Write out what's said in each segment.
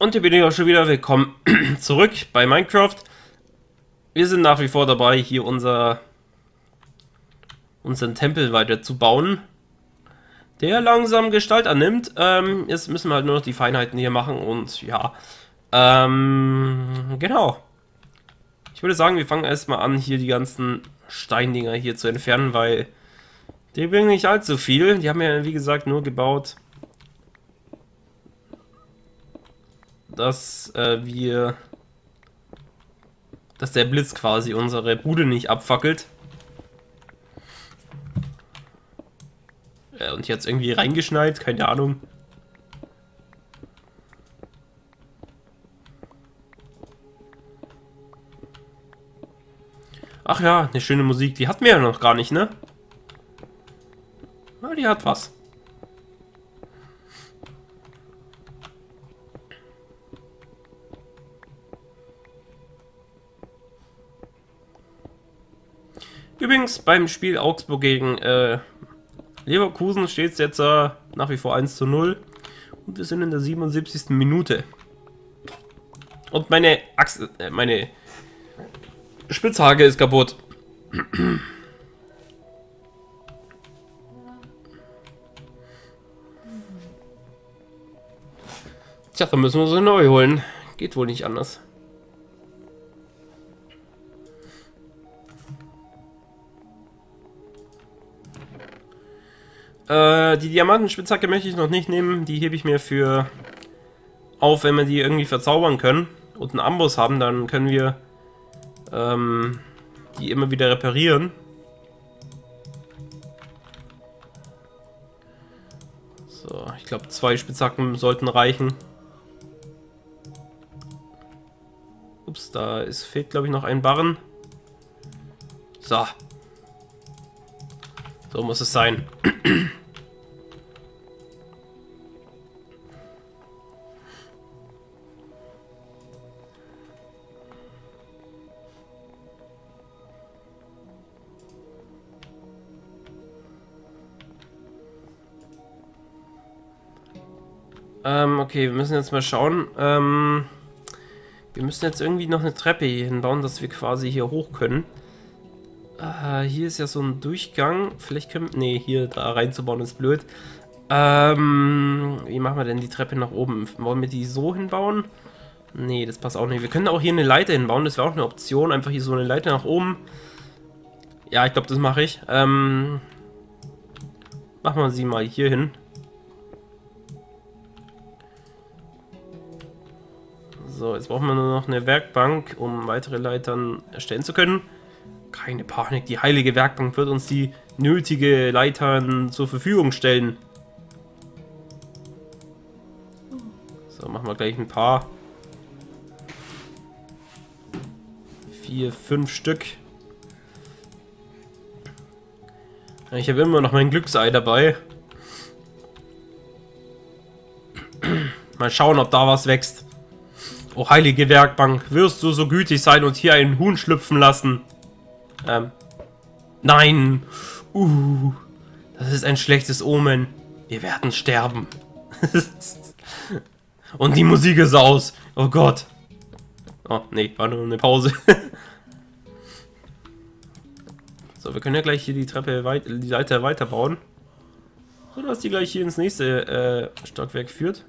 Und hier bin ich auch schon wieder willkommen zurück bei Minecraft. Wir sind nach wie vor dabei, hier unser unseren Tempel weiter zu bauen. Der langsam Gestalt annimmt. Ähm, jetzt müssen wir halt nur noch die Feinheiten hier machen und ja. Ähm, genau. Ich würde sagen, wir fangen erstmal an, hier die ganzen Steindinger hier zu entfernen, weil die bringen nicht allzu viel. Die haben ja, wie gesagt, nur gebaut, dass äh, wir... dass der Blitz quasi unsere Bude nicht abfackelt. Äh, und jetzt irgendwie reingeschneit, keine Ahnung. Ach ja, eine schöne Musik. Die hatten wir ja noch gar nicht, ne? Ja, die hat was. Übrigens, beim Spiel Augsburg gegen äh, Leverkusen steht es jetzt äh, nach wie vor 1 zu 0. Und wir sind in der 77. Minute. Und meine Achse, äh, meine Spitzhage ist kaputt. Tja, dann müssen wir sie neu holen. Geht wohl nicht anders. Äh, die Diamantenspitzhacke möchte ich noch nicht nehmen. Die hebe ich mir für auf, wenn wir die irgendwie verzaubern können und einen Amboss haben, dann können wir ähm, die immer wieder reparieren. So, ich glaube zwei Spitzhacken sollten reichen. Ups, da ist, fehlt glaube ich noch ein Barren. So. So muss es sein. Ähm, okay, wir müssen jetzt mal schauen. Ähm, wir müssen jetzt irgendwie noch eine Treppe hier hinbauen, dass wir quasi hier hoch können. Äh, hier ist ja so ein Durchgang. Vielleicht können... Nee, hier da reinzubauen ist blöd. Ähm, wie machen wir denn die Treppe nach oben? Wollen wir die so hinbauen? Nee, das passt auch nicht. Wir können auch hier eine Leiter hinbauen. Das wäre auch eine Option. Einfach hier so eine Leiter nach oben. Ja, ich glaube, das mache ich. Ähm, machen wir sie mal hier hin. So, jetzt brauchen wir nur noch eine Werkbank, um weitere Leitern erstellen zu können. Keine Panik, die heilige Werkbank wird uns die nötige Leitern zur Verfügung stellen. So, machen wir gleich ein paar. Vier, fünf Stück. Ich habe immer noch mein Glücksei dabei. Mal schauen, ob da was wächst. Oh, heilige Werkbank, wirst du so gütig sein und hier einen Huhn schlüpfen lassen? Ähm. Nein. Uh. Das ist ein schlechtes Omen. Wir werden sterben. und die Musik ist aus. Oh Gott. Oh, nee, war nur eine Pause. so, wir können ja gleich hier die Treppe weit die Seite weiterbauen. So, dass die gleich hier ins nächste äh, Stockwerk führt.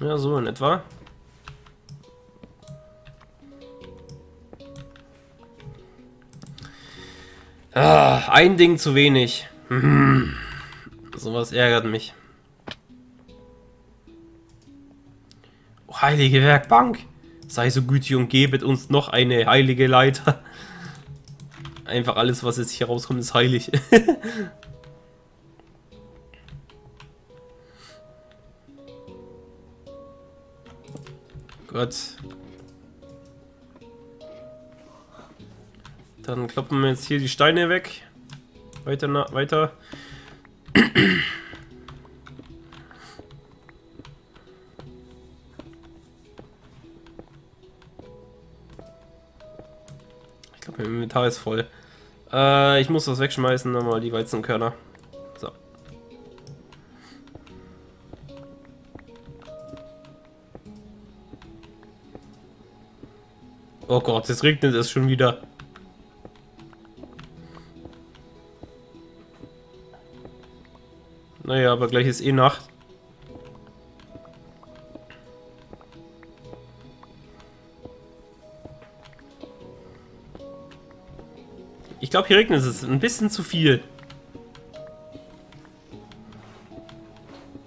Ja, so in etwa. Ah, ein Ding zu wenig. Hm. Sowas ärgert mich. Oh, heilige Werkbank, sei so gütig und gebet uns noch eine heilige Leiter. Einfach alles, was jetzt hier rauskommt, ist heilig. Gott. Dann kloppen wir jetzt hier die Steine weg. Weiter, na, weiter. Ich glaube, mein Inventar ist voll. Äh, ich muss das wegschmeißen, nochmal die Weizenkörner. Oh Gott, jetzt regnet es schon wieder. Naja, aber gleich ist eh Nacht. Ich glaube, hier regnet es ein bisschen zu viel.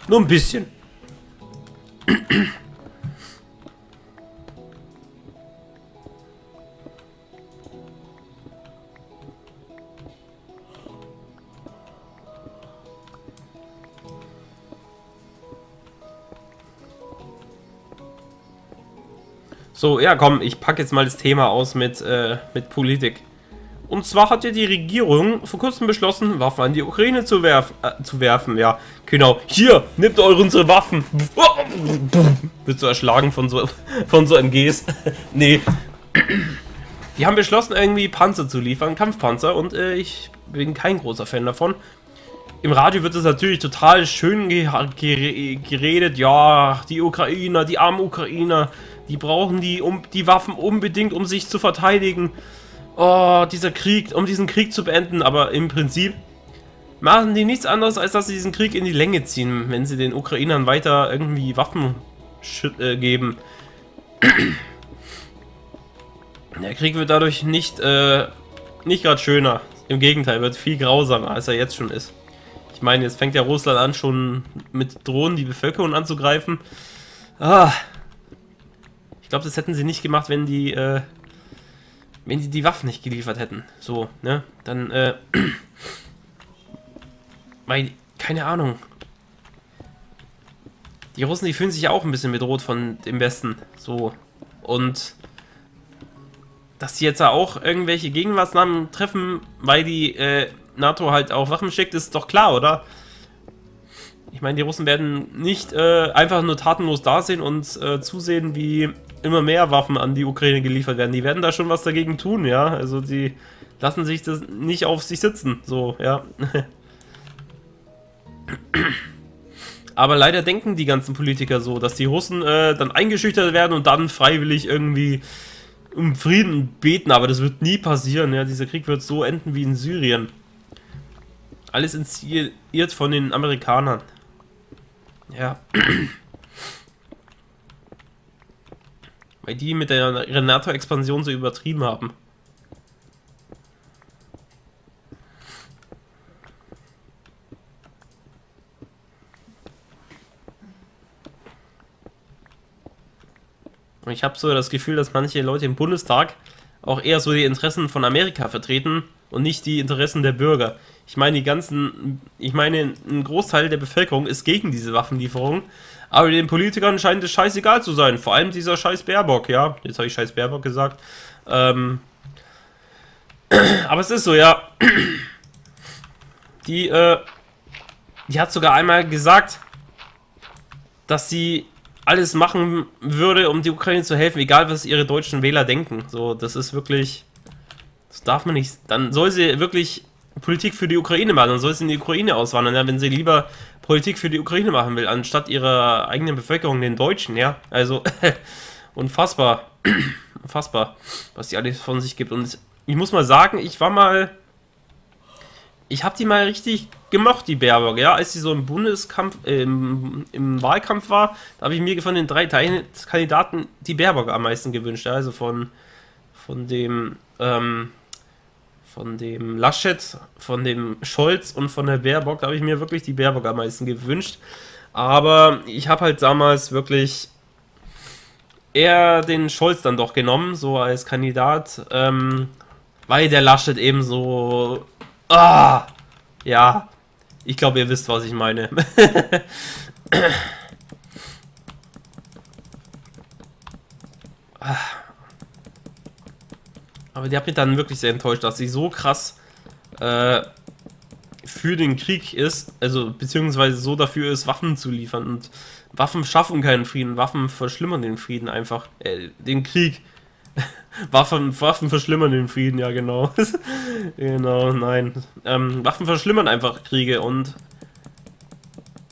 Nur ein bisschen. So, ja komm, ich packe jetzt mal das Thema aus mit, äh, mit Politik. Und zwar hat ja die Regierung vor kurzem beschlossen, Waffen an die Ukraine zu, werf äh, zu werfen. Ja, genau. Hier, nehmt eure unsere Waffen. Wird so erschlagen von so, von so MGs. nee. Die haben beschlossen, irgendwie Panzer zu liefern, Kampfpanzer. Und äh, ich bin kein großer Fan davon. Im Radio wird es natürlich total schön ge geredet. Ja, die Ukrainer, die armen Ukrainer die brauchen die, um, die Waffen unbedingt, um sich zu verteidigen. Oh, dieser Krieg, um diesen Krieg zu beenden. Aber im Prinzip machen die nichts anderes, als dass sie diesen Krieg in die Länge ziehen, wenn sie den Ukrainern weiter irgendwie Waffen äh, geben. Der Krieg wird dadurch nicht, äh, nicht gerade schöner. Im Gegenteil, wird viel grausamer, als er jetzt schon ist. Ich meine, jetzt fängt ja Russland an, schon mit Drohnen die Bevölkerung anzugreifen. Ah, ich glaube, das hätten sie nicht gemacht, wenn die, äh, wenn die die Waffen nicht geliefert hätten. So, ne? Dann, äh, weil, keine Ahnung. Die Russen, die fühlen sich ja auch ein bisschen bedroht von dem Westen. So. Und dass sie jetzt auch irgendwelche Gegenmaßnahmen treffen, weil die äh, NATO halt auch Waffen schickt, ist doch klar, oder? Ich meine, die Russen werden nicht äh, einfach nur tatenlos dasehen und äh, zusehen, wie immer mehr Waffen an die Ukraine geliefert werden. Die werden da schon was dagegen tun, ja. Also die lassen sich das nicht auf sich sitzen, so, ja. Aber leider denken die ganzen Politiker so, dass die Russen äh, dann eingeschüchtert werden und dann freiwillig irgendwie um Frieden beten. Aber das wird nie passieren, ja. Dieser Krieg wird so enden wie in Syrien. Alles inszeniert von den Amerikanern. Ja. Weil die mit der ihrer NATO-Expansion so übertrieben haben. Ich habe so das Gefühl, dass manche Leute im Bundestag auch eher so die Interessen von Amerika vertreten und nicht die Interessen der Bürger. Ich meine, die ganzen, ich meine, ein Großteil der Bevölkerung ist gegen diese Waffenlieferung, aber den Politikern scheint es scheißegal zu sein. Vor allem dieser scheiß Baerbock, ja. Jetzt habe ich scheiß Baerbock gesagt. Ähm, aber es ist so, ja. Die, äh, die hat sogar einmal gesagt, dass sie alles machen würde, um die Ukraine zu helfen, egal was ihre deutschen Wähler denken. So, das ist wirklich. Das darf man nicht. Dann soll sie wirklich Politik für die Ukraine machen, dann soll sie in die Ukraine auswandern, ja, wenn sie lieber Politik für die Ukraine machen will, anstatt ihrer eigenen Bevölkerung, den Deutschen, ja. Also, unfassbar. unfassbar, was die alles von sich gibt. Und ich muss mal sagen, ich war mal. Ich habe die mal richtig gemocht, die Baerbock, ja. Als sie so im Bundeskampf, äh, im, im, Wahlkampf war, da habe ich mir von den drei Kandidaten die Baerbock am meisten gewünscht. Ja? Also von, von dem. Ähm, von dem Laschet, von dem Scholz und von der Baerbock, da habe ich mir wirklich die Baerbock am meisten gewünscht. Aber ich habe halt damals wirklich eher den Scholz dann doch genommen, so als Kandidat, ähm, weil der Laschet eben so. Ah! Ja, ich glaube, ihr wisst, was ich meine. ah. Aber die hat mich dann wirklich sehr enttäuscht, dass sie so krass äh, für den Krieg ist, also beziehungsweise so dafür ist, Waffen zu liefern. Und Waffen schaffen keinen Frieden, Waffen verschlimmern den Frieden einfach. Äh, den Krieg. Waffen, Waffen verschlimmern den Frieden, ja genau. genau, nein. Ähm, Waffen verschlimmern einfach Kriege und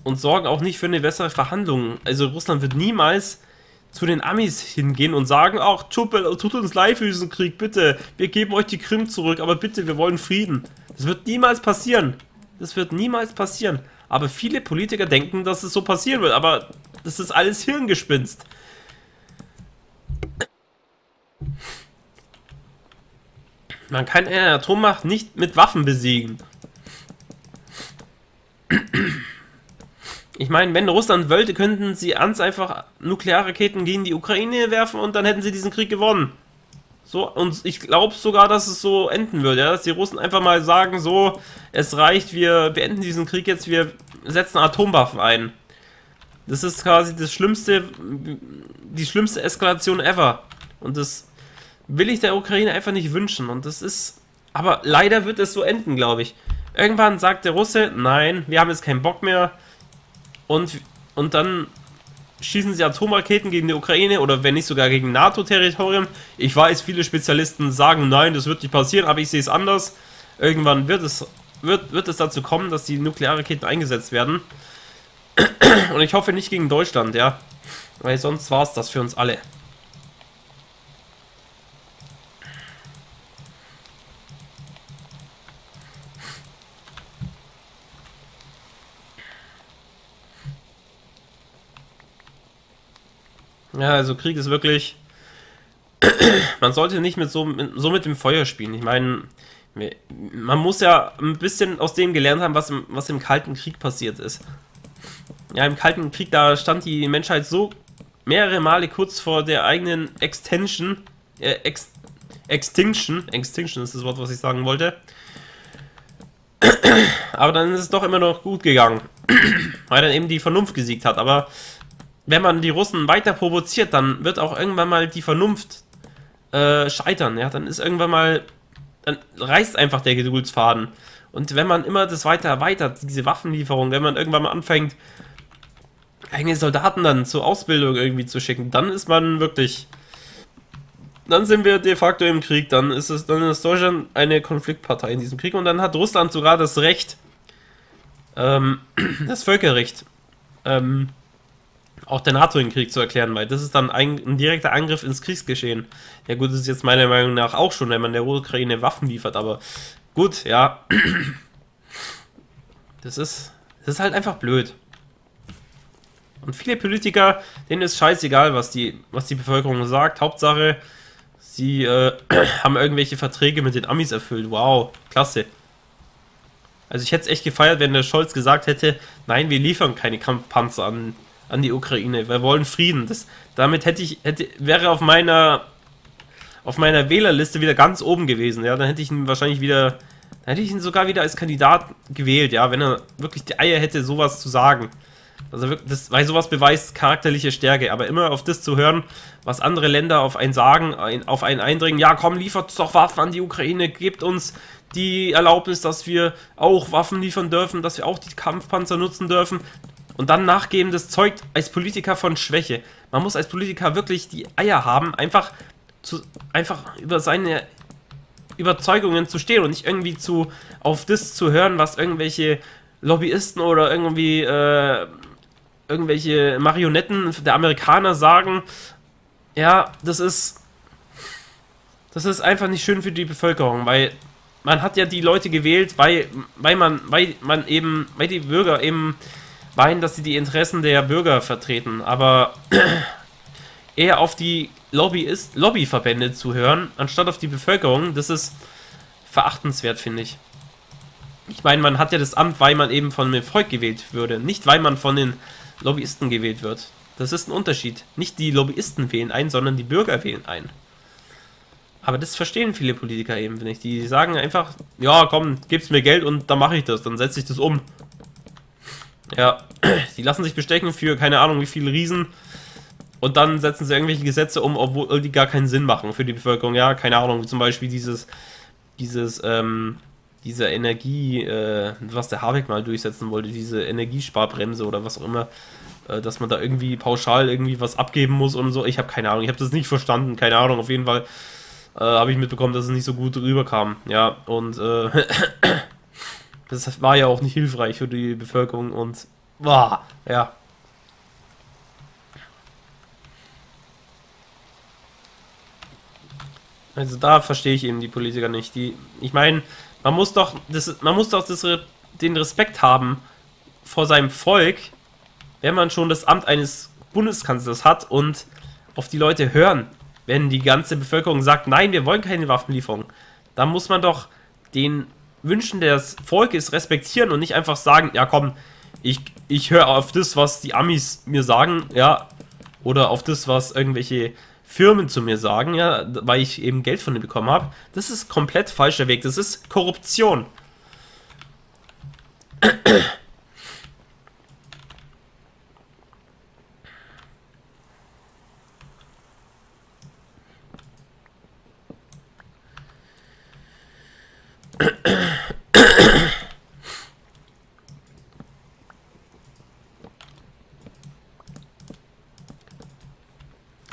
und sorgen auch nicht für eine bessere Verhandlung. Also Russland wird niemals zu den Amis hingehen und sagen, ach, tut, tut uns leid für diesen Krieg, bitte, wir geben euch die Krim zurück, aber bitte, wir wollen Frieden. Das wird niemals passieren. Das wird niemals passieren. Aber viele Politiker denken, dass es so passieren wird, aber das ist alles Hirngespinst. Man kann eine Atommacht nicht mit Waffen besiegen. Ich meine, wenn Russland wollte, könnten sie ganz einfach Nuklearraketen gegen die Ukraine werfen und dann hätten sie diesen Krieg gewonnen. So, und ich glaube sogar, dass es so enden würde, ja? dass die Russen einfach mal sagen, so, es reicht, wir beenden diesen Krieg jetzt, wir setzen Atomwaffen ein. Das ist quasi das schlimmste, die schlimmste Eskalation ever. Und das will ich der Ukraine einfach nicht wünschen. Und das ist, aber leider wird es so enden, glaube ich. Irgendwann sagt der Russe, nein, wir haben jetzt keinen Bock mehr. Und, und dann schießen sie Atomraketen gegen die Ukraine oder wenn nicht sogar gegen NATO-Territorium. Ich weiß, viele Spezialisten sagen, nein, das wird nicht passieren, aber ich sehe es anders. Irgendwann wird es, wird, wird es dazu kommen, dass die Nuklearraketen eingesetzt werden. Und ich hoffe nicht gegen Deutschland, ja. Weil sonst war es das für uns alle. Ja, also Krieg ist wirklich. man sollte nicht mit so, so mit dem Feuer spielen. Ich meine, man muss ja ein bisschen aus dem gelernt haben, was im, was im Kalten Krieg passiert ist. Ja, im Kalten Krieg, da stand die Menschheit so mehrere Male kurz vor der eigenen Extension. Äh, Ex, Extinction. Extinction ist das Wort, was ich sagen wollte. Aber dann ist es doch immer noch gut gegangen. Weil dann eben die Vernunft gesiegt hat. Aber wenn man die Russen weiter provoziert, dann wird auch irgendwann mal die Vernunft äh, scheitern. Ja, dann ist irgendwann mal, dann reißt einfach der Geduldsfaden. Und wenn man immer das weiter erweitert, diese Waffenlieferung, wenn man irgendwann mal anfängt, eigene Soldaten dann zur Ausbildung irgendwie zu schicken, dann ist man wirklich, dann sind wir de facto im Krieg, dann ist es, dann ist Deutschland eine Konfliktpartei in diesem Krieg und dann hat Russland sogar das Recht, ähm, das Völkerrecht, ähm, auch der NATO in Krieg zu erklären, weil das ist dann ein, ein, direkter Angriff ins Kriegsgeschehen. Ja gut, das ist jetzt meiner Meinung nach auch schon, wenn man der Ukraine Waffen liefert, aber gut, ja. Das ist, das ist halt einfach blöd. Und viele Politiker, denen ist scheißegal, was die, was die Bevölkerung sagt. Hauptsache, sie äh, haben irgendwelche Verträge mit den Amis erfüllt. Wow, klasse. Also ich hätte es echt gefeiert, wenn der Scholz gesagt hätte, nein, wir liefern keine Kampfpanzer an an die Ukraine. Wir wollen Frieden. Das, damit hätte ich, hätte, wäre auf meiner, auf meiner Wählerliste wieder ganz oben gewesen. Ja, dann hätte ich ihn wahrscheinlich wieder, dann hätte ich ihn sogar wieder als Kandidat gewählt. Ja, wenn er wirklich die Eier hätte, sowas zu sagen. Also das, weil sowas beweist charakterliche Stärke, aber immer auf das zu hören, was andere Länder auf einen sagen, ein, auf einen eindringen, ja komm, liefert doch Waffen an die Ukraine, gebt uns die Erlaubnis, dass wir auch Waffen liefern dürfen, dass wir auch die Kampfpanzer nutzen dürfen. Und dann nachgeben, das zeugt als Politiker von Schwäche. Man muss als Politiker wirklich die Eier haben, einfach, zu, einfach über seine Überzeugungen zu stehen und nicht irgendwie zu auf das zu hören, was irgendwelche Lobbyisten oder irgendwie äh, irgendwelche Marionetten der Amerikaner sagen. Ja, das ist das ist einfach nicht schön für die Bevölkerung, weil man hat ja die Leute gewählt, weil, weil man, weil man eben, weil die Bürger eben meinen, dass sie die Interessen der Bürger vertreten, aber eher auf die Lobbyist Lobbyverbände zu hören, anstatt auf die Bevölkerung, das ist verachtenswert, finde ich. Ich meine, man hat ja das Amt, weil man eben von dem Volk gewählt würde, nicht weil man von den Lobbyisten gewählt wird. Das ist ein Unterschied. Nicht die Lobbyisten wählen ein, sondern die Bürger wählen ein. Aber das verstehen viele Politiker eben nicht. Die sagen einfach, ja, komm, gib's mir Geld und dann mache ich das, dann setze ich das um. Ja, die lassen sich bestechen für keine Ahnung wie viele Riesen. Und dann setzen sie irgendwelche Gesetze um, obwohl die gar keinen Sinn machen für die Bevölkerung. Ja, keine Ahnung, wie zum Beispiel dieses, dieses, ähm, diese Energie, äh, was der Habeck mal durchsetzen wollte, diese Energiesparbremse oder was auch immer, äh, dass man da irgendwie pauschal irgendwie was abgeben muss und so. Ich habe keine Ahnung, ich habe das nicht verstanden, keine Ahnung. Auf jeden Fall äh, habe ich mitbekommen, dass es nicht so gut rüberkam. Ja, und äh, das war ja auch nicht hilfreich für die Bevölkerung und. war ja. Also da verstehe ich eben die Politiker nicht. Die, ich meine, man muss doch, das, man muss doch das, den Respekt haben vor seinem Volk, wenn man schon das Amt eines Bundeskanzlers hat und auf die Leute hören, wenn die ganze Bevölkerung sagt, nein, wir wollen keine Waffenlieferung. Dann muss man doch den Wünschen des Volkes respektieren und nicht einfach sagen, ja komm, ich, ich höre auf das, was die Amis mir sagen, ja, oder auf das, was irgendwelche Firmen zu mir sagen, ja, weil ich eben Geld von denen bekommen habe. Das ist komplett falscher Weg. Das ist Korruption.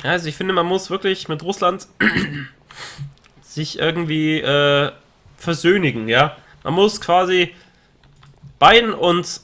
Also ich finde, man muss wirklich mit Russland sich irgendwie äh, versöhnigen, ja. Man muss quasi Biden und,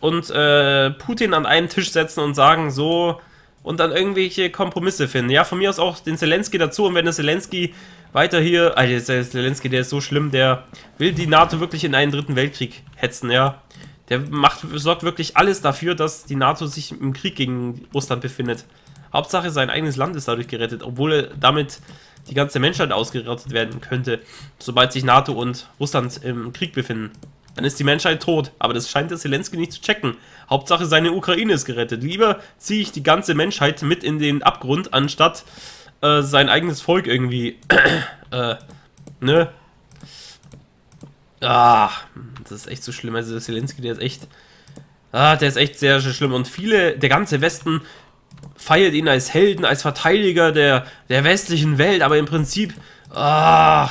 und äh, Putin an einen Tisch setzen und sagen, so, und dann irgendwelche Kompromisse finden. Ja, von mir aus auch den Zelensky dazu. Und wenn der Zelensky weiter hier, also der Zelensky, der ist so schlimm, der will die NATO wirklich in einen dritten Weltkrieg hetzen, ja. Der macht, sorgt wirklich alles dafür, dass die NATO sich im Krieg gegen Russland befindet. Hauptsache sein eigenes Land ist dadurch gerettet, obwohl damit die ganze Menschheit ausgerottet werden könnte, sobald sich NATO und Russland im Krieg befinden. Dann ist die Menschheit tot, aber das scheint der Zelensky nicht zu checken. Hauptsache seine Ukraine ist gerettet. Lieber ziehe ich die ganze Menschheit mit in den Abgrund, anstatt äh, sein eigenes Volk irgendwie, äh, ne? Ah, das ist echt so schlimm. Also der Zelensky, der ist echt, ah, der ist echt sehr, sehr schlimm. Und viele, der ganze Westen feiert ihn als Helden, als Verteidiger der, der westlichen Welt, aber im Prinzip, ah,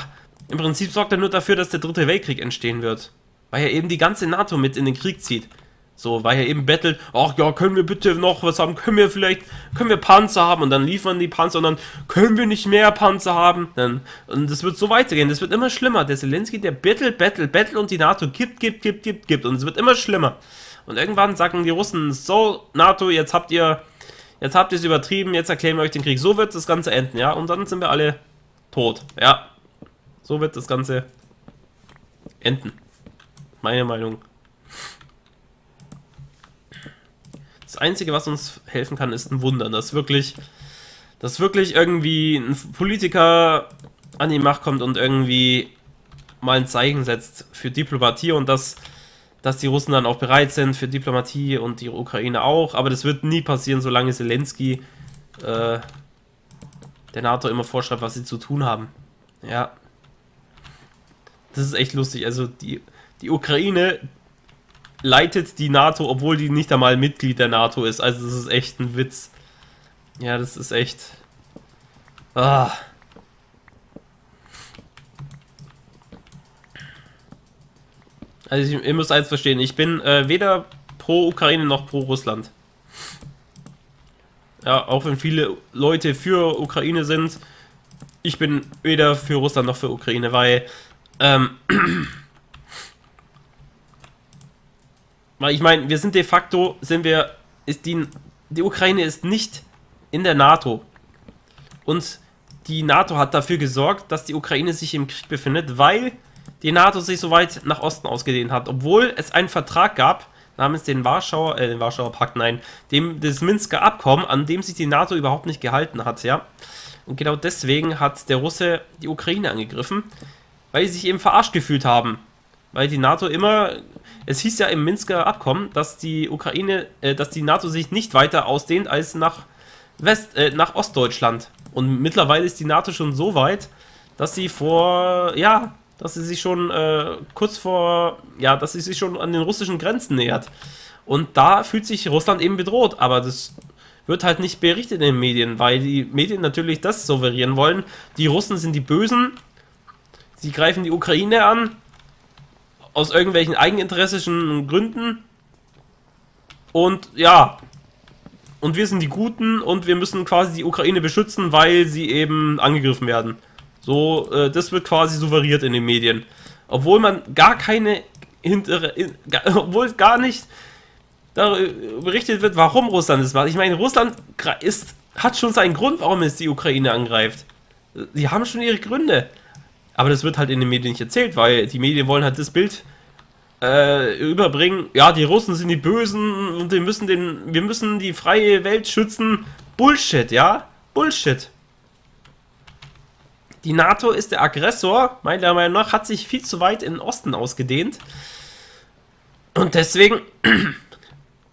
im Prinzip sorgt er nur dafür, dass der dritte Weltkrieg entstehen wird. Weil er eben die ganze NATO mit in den Krieg zieht. So, weil er eben bettelt, ach ja, können wir bitte noch was haben, können wir vielleicht, können wir Panzer haben und dann liefern die Panzer und dann können wir nicht mehr Panzer haben. Dann, und das wird so weitergehen, das wird immer schlimmer. Der Zelensky, der bettelt, bettelt, bettelt und die NATO gibt, gibt, gibt, gibt, gibt und es wird immer schlimmer. Und irgendwann sagen die Russen, so, NATO, jetzt habt ihr jetzt habt ihr es übertrieben, jetzt erklären wir euch den Krieg. So wird das Ganze enden, ja? Und dann sind wir alle tot, ja. So wird das Ganze enden. Meine Meinung. Das Einzige, was uns helfen kann, ist ein Wunder, dass wirklich, dass wirklich irgendwie ein Politiker an die Macht kommt und irgendwie mal ein Zeichen setzt für Diplomatie und dass dass die Russen dann auch bereit sind für Diplomatie und die Ukraine auch. Aber das wird nie passieren, solange Zelensky äh, der NATO immer vorschreibt, was sie zu tun haben. Ja. Das ist echt lustig. Also die, die Ukraine leitet die NATO, obwohl die nicht einmal Mitglied der NATO ist. Also das ist echt ein Witz. Ja, das ist echt... Ah... Also ich, ihr müsst eins verstehen, ich bin äh, weder pro Ukraine noch pro Russland. Ja, auch wenn viele Leute für Ukraine sind, ich bin weder für Russland noch für Ukraine, weil, ähm, weil ich meine, wir sind de facto, sind wir, ist die, die Ukraine ist nicht in der NATO. Und die NATO hat dafür gesorgt, dass die Ukraine sich im Krieg befindet, weil die NATO sich so weit nach Osten ausgedehnt hat, obwohl es einen Vertrag gab namens den Warschauer, äh, den Warschauer Pakt, nein, dem das Minsker Abkommen, an dem sich die NATO überhaupt nicht gehalten hat, ja. Und genau deswegen hat der Russe die Ukraine angegriffen, weil sie sich eben verarscht gefühlt haben. Weil die NATO immer, es hieß ja im Minsker Abkommen, dass die Ukraine, äh, dass die NATO sich nicht weiter ausdehnt als nach West, äh, nach Ostdeutschland. Und mittlerweile ist die NATO schon so weit, dass sie vor, ja, dass sie sich schon äh, kurz vor, ja, dass sie sich schon an den russischen Grenzen nähert. Und da fühlt sich Russland eben bedroht, aber das wird halt nicht berichtet in den Medien, weil die Medien natürlich das souverän wollen. Die Russen sind die Bösen, sie greifen die Ukraine an, aus irgendwelchen eigeninteressischen Gründen. Und ja, und wir sind die Guten und wir müssen quasi die Ukraine beschützen, weil sie eben angegriffen werden. So, äh, das wird quasi suggeriert in den Medien. Obwohl man gar keine hintere, in, gar, obwohl gar nicht darüber berichtet wird, warum Russland das macht. Ich meine, Russland ist, hat schon seinen Grund, warum es die Ukraine angreift. Sie haben schon ihre Gründe. Aber das wird halt in den Medien nicht erzählt, weil die Medien wollen halt das Bild äh, überbringen, ja, die Russen sind die Bösen und wir müssen, den, wir müssen die freie Welt schützen. Bullshit, ja? Bullshit. Die NATO ist der Aggressor, meiner Meinung nach, hat sich viel zu weit in den Osten ausgedehnt. Und deswegen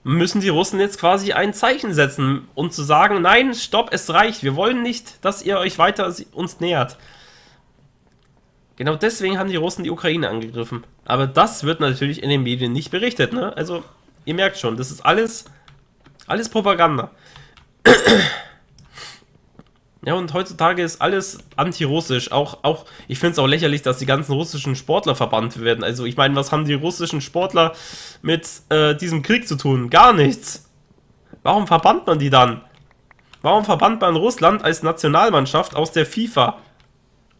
müssen die Russen jetzt quasi ein Zeichen setzen und zu sagen, nein, stopp, es reicht. Wir wollen nicht, dass ihr euch weiter uns nähert. Genau deswegen haben die Russen die Ukraine angegriffen. Aber das wird natürlich in den Medien nicht berichtet, ne? Also, ihr merkt schon, das ist alles, alles Propaganda. Ja, und heutzutage ist alles anti-russisch. Auch, auch, ich finde es auch lächerlich, dass die ganzen russischen Sportler verbannt werden. Also, ich meine, was haben die russischen Sportler mit äh, diesem Krieg zu tun? Gar nichts. Warum verbannt man die dann? Warum verbannt man Russland als Nationalmannschaft aus der FIFA?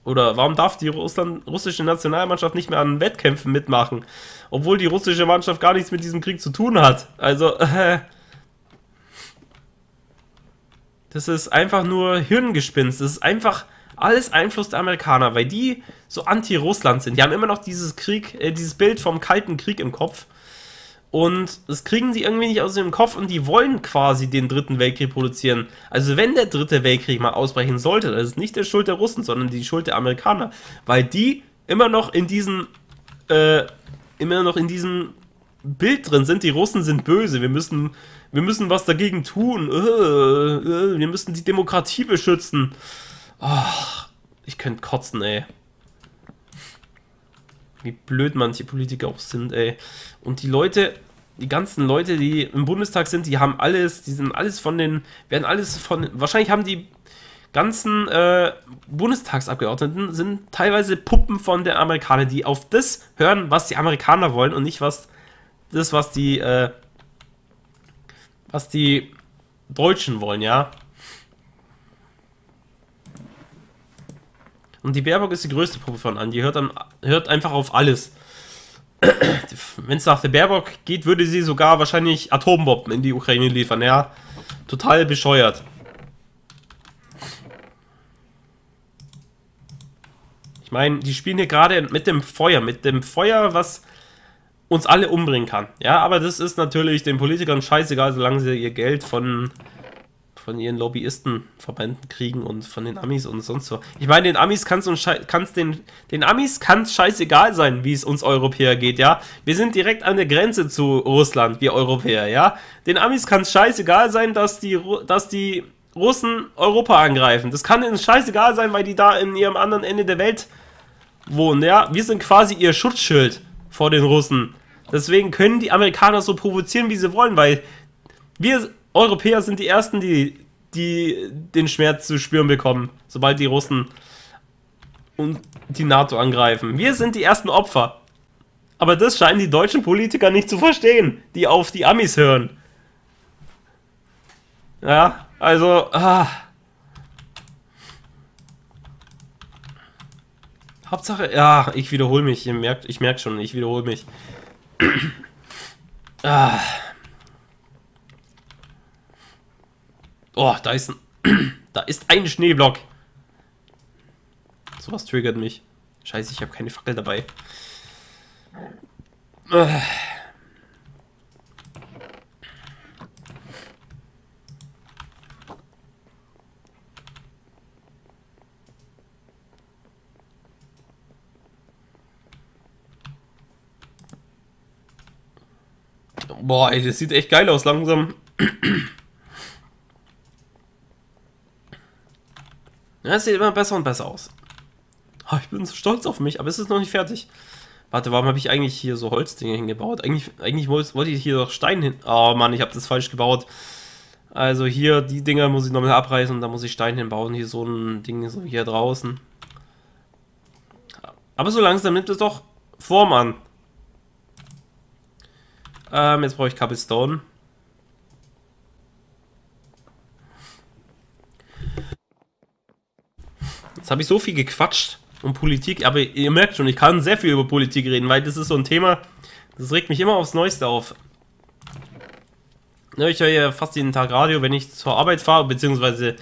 Oder warum darf die Russland, russische Nationalmannschaft nicht mehr an Wettkämpfen mitmachen? Obwohl die russische Mannschaft gar nichts mit diesem Krieg zu tun hat. Also, äh, Das ist einfach nur Hirngespinst. Das ist einfach alles Einfluss der Amerikaner, weil die so anti-Russland sind. Die haben immer noch dieses Krieg, äh, dieses Bild vom Kalten Krieg im Kopf. Und das kriegen sie irgendwie nicht aus dem Kopf und die wollen quasi den dritten Weltkrieg produzieren. Also wenn der dritte Weltkrieg mal ausbrechen sollte, dann ist nicht der Schuld der Russen, sondern die Schuld der Amerikaner. Weil die immer noch in diesem, äh, immer noch in diesem Bild drin sind, die Russen sind böse, wir müssen wir müssen was dagegen tun. Äh, äh, wir müssen die Demokratie beschützen. Ach, ich könnte kotzen, ey. Wie blöd manche Politiker auch sind, ey. Und die Leute, die ganzen Leute, die im Bundestag sind, die haben alles, die sind alles von den, werden alles von, wahrscheinlich haben die ganzen äh, Bundestagsabgeordneten sind teilweise Puppen von der Amerikaner, die auf das hören, was die Amerikaner wollen und nicht was das, was die äh, was die Deutschen wollen, ja. Und die Baerbock ist die größte Puppe von an. Die hört, dann, hört einfach auf alles. Wenn es nach der Baerbock geht, würde sie sogar wahrscheinlich Atombomben in die Ukraine liefern, ja. Total bescheuert. Ich meine, die spielen hier gerade mit dem Feuer, mit dem Feuer, was uns alle umbringen kann. Ja, aber das ist natürlich den Politikern scheißegal, solange sie ihr Geld von, von ihren Lobbyistenverbänden kriegen und von den Amis und sonst so. Ich meine, den Amis kann es den, den Amis kann's scheißegal sein, wie es uns Europäer geht, ja. Wir sind direkt an der Grenze zu Russland, wir Europäer, ja. Den Amis kann es scheißegal sein, dass die, dass die Russen Europa angreifen. Das kann ihnen scheißegal sein, weil die da in ihrem anderen Ende der Welt wohnen, ja. Wir sind quasi ihr Schutzschild vor den Russen. Deswegen können die Amerikaner so provozieren, wie sie wollen, weil wir Europäer sind die Ersten, die, die den Schmerz zu spüren bekommen, sobald die Russen und die NATO angreifen. Wir sind die ersten Opfer. Aber das scheinen die deutschen Politiker nicht zu verstehen, die auf die Amis hören. Ja, also, ah. Hauptsache, ja, ich wiederhole mich. Ihr merkt, ich merke schon, ich wiederhole mich. ah. Oh, da ist ein, da ist ein Schneeblock. Sowas triggert mich. Scheiße, ich habe keine Fackel dabei. Ah. Boah, ey, das sieht echt geil aus, langsam. Ja, es sieht immer besser und besser aus. Oh, ich bin so stolz auf mich, aber es ist noch nicht fertig. Warte, warum habe ich eigentlich hier so Holzdinge hingebaut? Eigentlich, eigentlich wollte ich hier doch Stein hin... Oh Mann, ich habe das falsch gebaut. Also hier, die Dinger muss ich nochmal abreißen und da muss ich Stein hinbauen. Hier so ein Ding, so hier draußen. Aber so langsam nimmt es doch Form an. Ähm, jetzt brauche ich Cobblestone. Jetzt habe ich so viel gequatscht um Politik, aber ihr merkt schon, ich kann sehr viel über Politik reden, weil das ist so ein Thema, das regt mich immer aufs Neueste auf. Ich höre ja fast jeden Tag Radio, wenn ich zur Arbeit fahre, beziehungsweise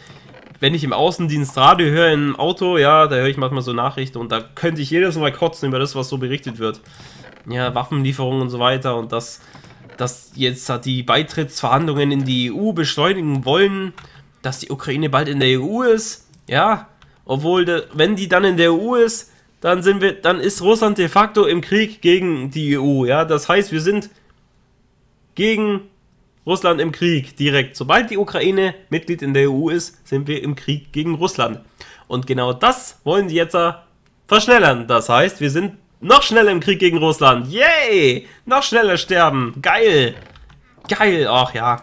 wenn ich im Außendienst Radio höre, im Auto, ja, da höre ich manchmal so Nachrichten und da könnte ich jedes Mal kotzen über das, was so berichtet wird. Ja, Waffenlieferungen und so weiter und das, dass jetzt die Beitrittsverhandlungen in die EU beschleunigen wollen, dass die Ukraine bald in der EU ist, ja, obwohl, de, wenn die dann in der EU ist, dann sind wir, dann ist Russland de facto im Krieg gegen die EU, ja, das heißt, wir sind gegen Russland im Krieg direkt. Sobald die Ukraine Mitglied in der EU ist, sind wir im Krieg gegen Russland. Und genau das wollen sie jetzt verschnellern. Das heißt, wir sind noch schneller im Krieg gegen Russland. Yay! Noch schneller sterben. Geil. Geil. Ach ja.